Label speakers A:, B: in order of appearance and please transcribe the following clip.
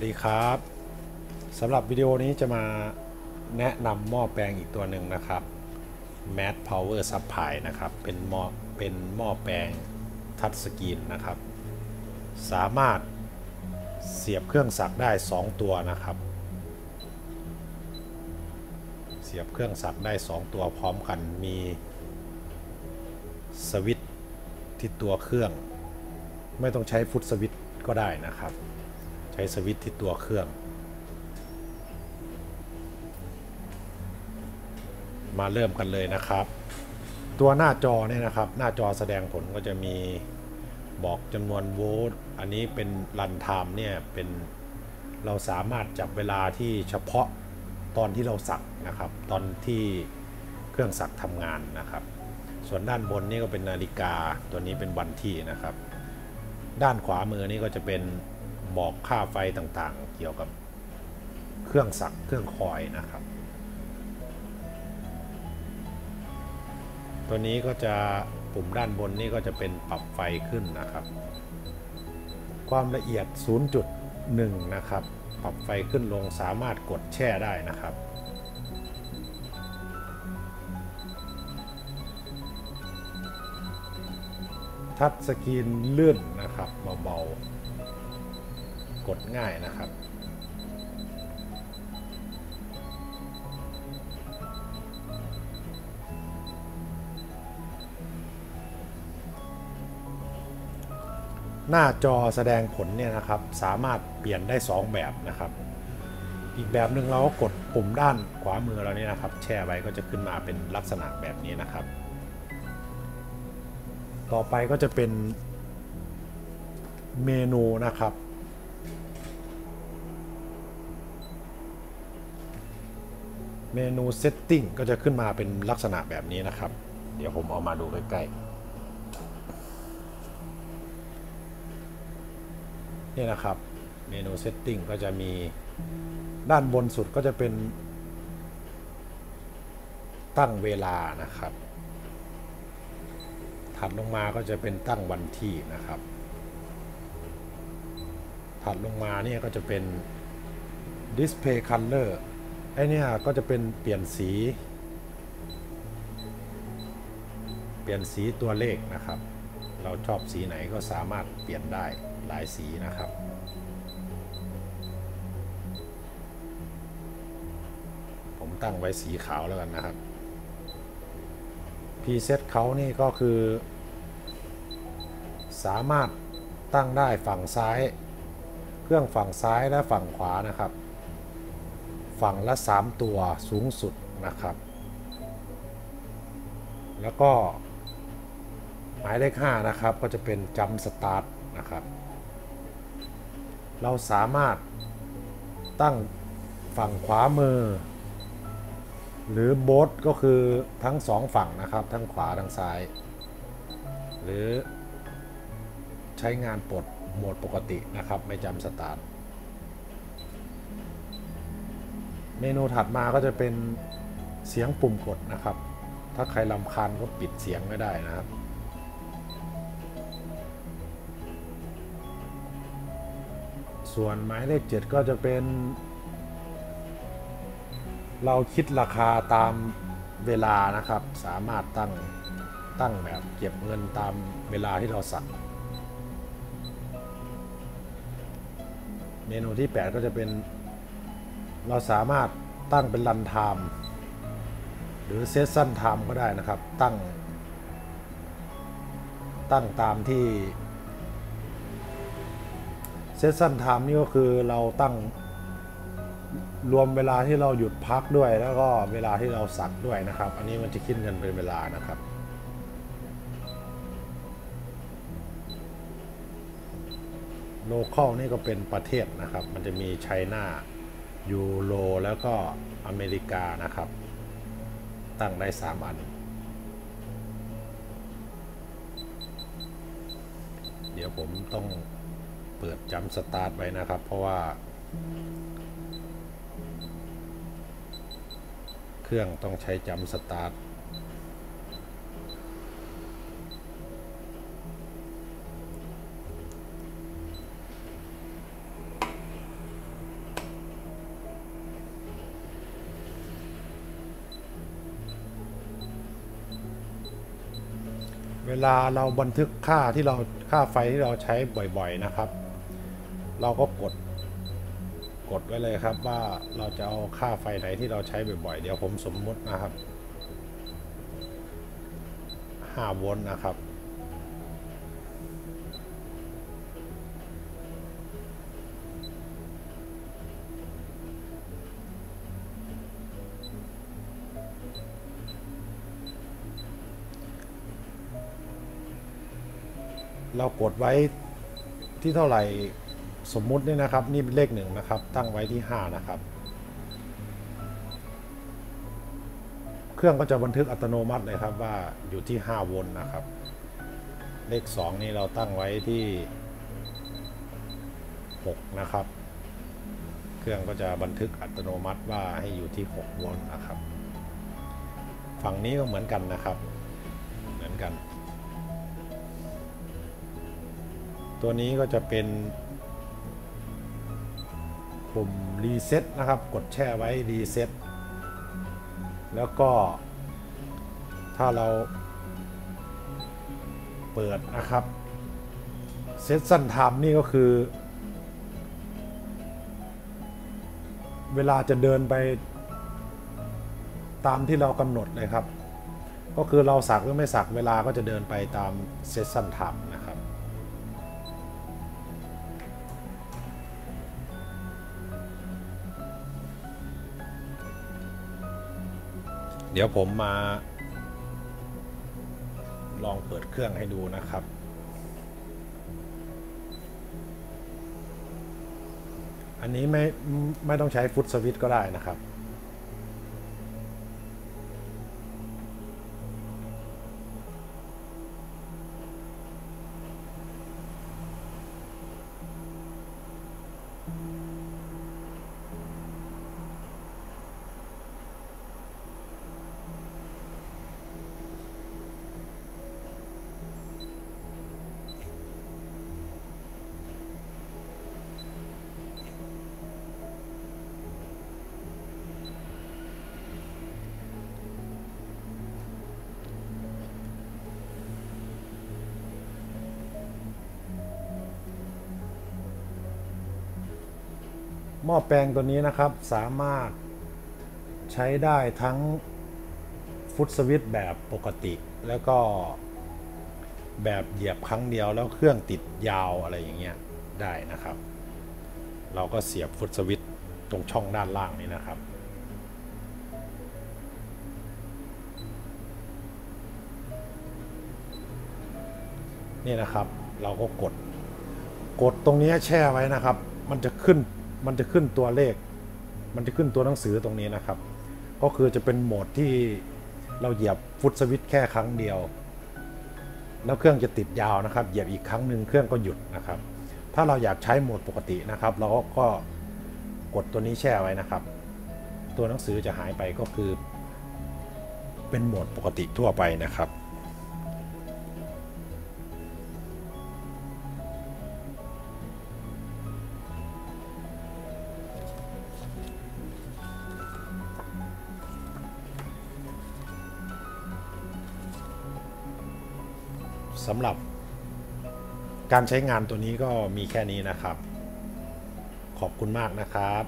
A: สดีครับสำหรับวิดีโอนี้จะมาแนะนำหม้อแปลงอีกตัวหนึ่งนะครับ Mad Power Supply นะครับ เป็นหม้อเป็นหม้อแปลงทัชสกรีนนะครับ สามารถเสียบเครื่องสักได้ 2 ตัวนะครับ เสียบเครื่องสักได้ 2 ตัวพร้อมกันมีสวิตที่ตัวเครื่อง ไม่ต้องใช้ foot switch ก็ได้นะครับ ใช้สวิตช์ที่ตัวเครื่อง มาเริ่มกันเลยนะครับ ตัวหน้าจอเนี่ยนะครับ หน้าจอแสดงผลก็จะมีบอกจำนวนโวลต์อันนี้เป็น run time เนี่ยเป็นเราสามารถจับเวลาที่เฉพาะตอนที่เราสักนะครับ ตอนที่เครื่องสักทำงานนะครับ ส่วนด้านบนนี่ก็เป็นนาฬิกาตัวนี้เป็นวันที่นะครับ ด้านขวามือนี่ก็จะเป็น บอกค่าไฟต่างๆ เกี่ยวกับเครื่องสักเครื่องคอยนะครับ ตัวนี้ก็จะปุ่มด้านบนนี่ก็จะเป็นปรับไฟขึ้นนะครับ ความละเอียด 0.1 นะครับ ปรับไฟขึ้นลงสามารถกดแช่ได้นะครับทัชสกรีนเลื่อนนะครับเบาๆ กดง่ายนะครับ หน้าจอแสดงผลเนี่ยนะครับ สามารถเปลี่ยนได้ 2 แบบนะครับ อีกแบบหนึ่งเราก็กดปุ่มด้านขวามือเราเนี่ยนะครับ แช่ไว้ก็จะขึ้นมาเป็นลักษณะแบบนี้นะครับ ต่อไปก็จะเป็นเมนูนะครับ เมนู Setting ก็จะขึ้นมาเป็นลักษณะแบบนี้นะครับ เดี๋ยวผมเอามาดูใกล้ๆนี่นะครับเมนู Setting ก็จะมีด้านบนสุดก็จะเป็น ตั้งเวลานะครับ ถัดลงมาก็จะเป็นตั้งวันที่นะครับ ถัดลงมาเนี่ยก็จะเป็น display color ไอเนี่ยก็จะเป็นเปลี่ยนสี เปลี่ยนสีตัวเลขนะครับ เราชอบสีไหนก็สามารถเปลี่ยนได้หลายสีนะครับ ผมตั้งไว้สีขาวแล้วกันนะครับพรีเซตเขานี่ก็คือ สามารถตั้งได้ฝั่งซ้าย เครื่องฝั่งซ้ายและฝั่งขวานะครับ ฝั่งละ 3 ตัวสูงสุดนะครับ แล้วก็หมายเลข5นะครับก็จะเป็นจัมสตาร์ทนะครับ เราสามารถตั้งฝั่งขวามือ หรือโบสก็คือทั้งสองฝั่งนะครับ ทั้งขวาทั้งซ้าย หรือใช้งานปลดโหมดปกตินะครับ ไม่จำสตาร์ท เมนูถัดมาก็จะเป็นเสียงปุ่มกดนะครับ ถ้าใครลำคาญก็ปิดเสียงไม่ได้นะครับ ส่วนหมายเลข7ก็จะเป็น เราคิดราคาตามเวลานะครับ สามารถตั้งตั้งแบบเก็บเงินตามเวลาที่เราสั่งเมนูที่ 8 ก็จะเป็น เราสามารถตั้งเป็นรันไทม์หรือเซสชั่นไทม์ก็ได้นะครับ ตั้ง ตั้งตามที่ session time นี่ก็คือเราตั้งรวมเวลาที่เราหยุดพักด้วยแล้วก็เวลาที่เราสักด้วยนะครับ อันนี้มันจะคิดเงินเป็นเวลานะครับ local นี่ก็เป็นประเทศนะครับ มันจะมี China ยูโรแล้วก็อเมริกานะครับ ตั้งได้ 3 อัน เดี๋ยวผมต้องเปิดจำสตาร์ทไว้นะครับ เพราะว่า เครื่องต้องใช้จำสตาร์ท เวลาเราบันทึกค่าที่เราค่าไฟที่เราใช้บ่อยๆนะครับ เราก็กดกดไว้เลยครับว่าเราจะเอาค่าไฟไหนที่เราใช้บ่อยๆ เดี๋ยวผมสมมุตินะครับ5โวลต์นะครับ เรากดไว้ที่เท่าไหร่สมมุติเนี่ยนะครับ นี่เป็นเลขหนึ่งนะครับ ตั้งไว้ที่ 5 นะครับ เครื่องก็จะบันทึกอัตโนมัติเลยครับว่าอยู่ที่ 5 โวลต์นะครับ เลข 2 นี่เราตั้งไว้ที่ 6 นะครับ เครื่องก็จะบันทึกอัตโนมัติว่าให้อยู่ที่ 6 โวลต์นะครับ ฝั่งนี้ก็เหมือนกันนะครับ เหมือนกัน ตัวนี้ก็จะเป็นปุ่ม reset นะครับ กดแช่ไว้ reset แล้วก็ ถ้าเราเปิดนะครับ session time นี่ก็คือ เวลาจะเดินไปตามที่เรากำหนดเลยครับ ก็คือเราสักหรือไม่สักเวลาก็จะเดินไปตามเซตสั้นไทม์นะ เดี๋ยวผมมา ลองเปิดเครื่องให้ดูนะครับ อันนี้ไม่ไม่ต้องใช้ฟุตสวิตช์ก็ได้นะครับ หม้อแปลงตัวนี้นะครับสามารถใช้ได้ทั้งฟุตสวิตแบบปกติ แล้วก็แบบเหยียบครั้งเดียวแล้วเครื่องติดยาวอะไรอย่างเงี้ยได้นะครับ เราก็เสียบฟุตสวิตตรงช่องด้านล่างนี้นะครับนี่นะครับเราก็กด กดตรงนี้แช่ไว้นะครับ มันจะขึ้น มันจะขึ้นตัวเลข มันจะขึ้นตัวหนังสือตรงนี้นะครับ ก็คือจะเป็นโหมดที่เราเหยียบฟุตสวิตแค่ครั้งเดียว แล้วเครื่องจะติดยาวนะครับ เหยียบอีกครั้งหนึ่งเครื่องก็หยุดนะครับ ถ้าเราอยากใช้โหมดปกตินะครับ เราก็กดตัวนี้แช่ไว้นะครับ ตัวหนังสือจะหายไปก็คือ เป็นโหมดปกติทั่วไปนะครับ สำหรับการใช้งานตัวนี้ก็มีแค่นี้นะครับ ขอบคุณมากนะครับ